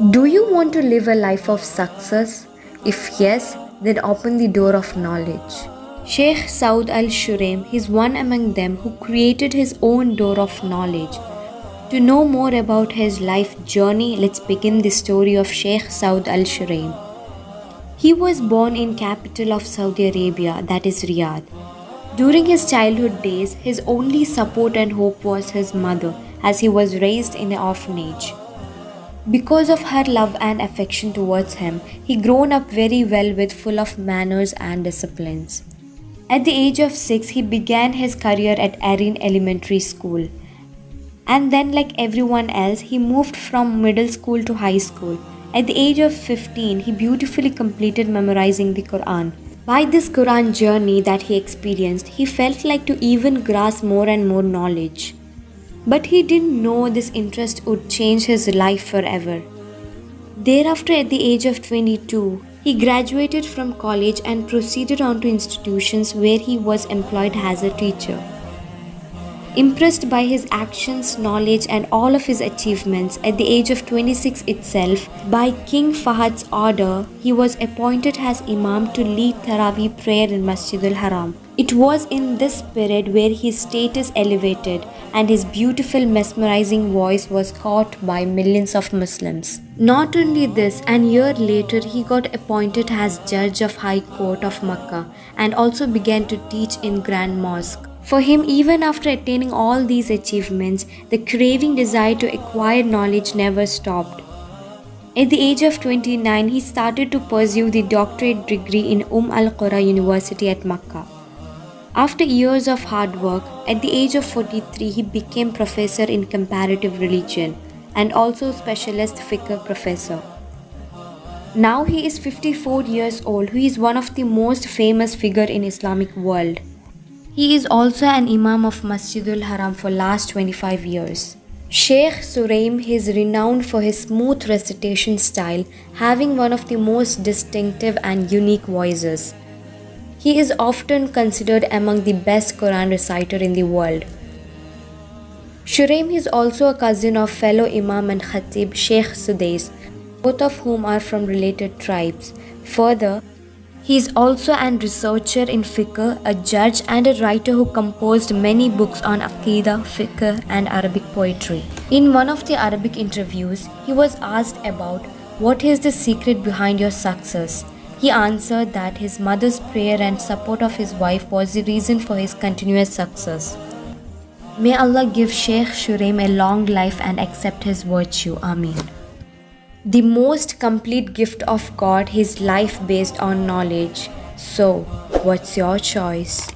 Do you want to live a life of success? If yes, then open the door of knowledge. Sheikh Saud al Shuraim is one among them who created his own door of knowledge. To know more about his life journey, let's begin the story of Sheikh Saud al Shuraim. He was born in capital of Saudi Arabia, that is Riyadh. During his childhood days, his only support and hope was his mother, as he was raised in an orphanage. Because of her love and affection towards him, he grown up very well with full of manners and disciplines. At the age of 6, he began his career at Arin Elementary School. And then like everyone else, he moved from middle school to high school. At the age of 15, he beautifully completed memorizing the Quran. By this Quran journey that he experienced, he felt like to even grasp more and more knowledge. But he didn't know this interest would change his life forever. Thereafter, at the age of 22, he graduated from college and proceeded on to institutions where he was employed as a teacher. Impressed by his actions, knowledge, and all of his achievements, at the age of 26 itself, by King Fahad's order, he was appointed as Imam to lead Taraweeh prayer in Masjid al Haram. It was in this period where his status elevated and his beautiful mesmerizing voice was caught by millions of Muslims. Not only this, a year later he got appointed as judge of High Court of Makkah and also began to teach in Grand Mosque. For him, even after attaining all these achievements, the craving desire to acquire knowledge never stopped. At the age of 29, he started to pursue the doctorate degree in Umm al Qura University at Makkah. After years of hard work, at the age of 43, he became professor in comparative religion and also specialist fiqh professor. Now he is 54 years old, who is one of the most famous figure in Islamic world. He is also an imam of Masjidul Haram for last 25 years. Sheikh Shuraim is renowned for his smooth recitation style, having one of the most distinctive and unique voices. He is often considered among the best Quran reciter in the world. Shuraim is also a cousin of fellow Imam and Khatib Sheikh Sudais, both of whom are from related tribes. Further, he is also an researcher in fiqh, a judge and a writer who composed many books on aqidah, fiqh and Arabic poetry. In one of the Arabic interviews, he was asked about what is the secret behind your success. He answered that his mother's prayer and support of his wife was the reason for his continuous success. May Allah give Sheikh Shuraim a long life and accept his virtue. Ameen. The most complete gift of God, his life based on knowledge. So, what's your choice?